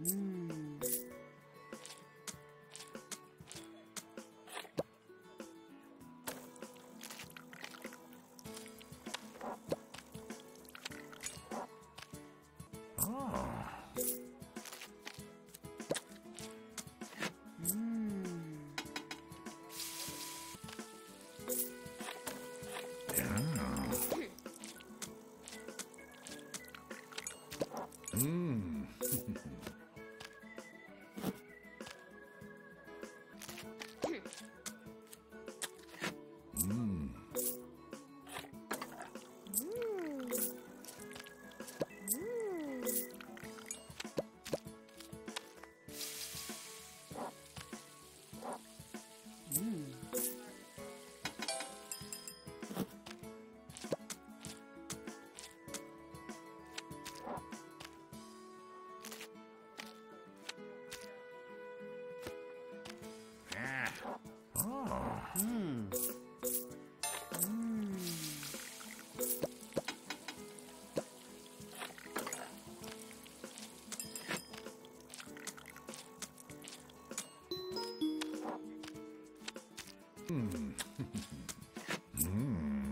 うんうん。Mm. Ah. Hmm. Oh. Hmm. Hmm. Hmm.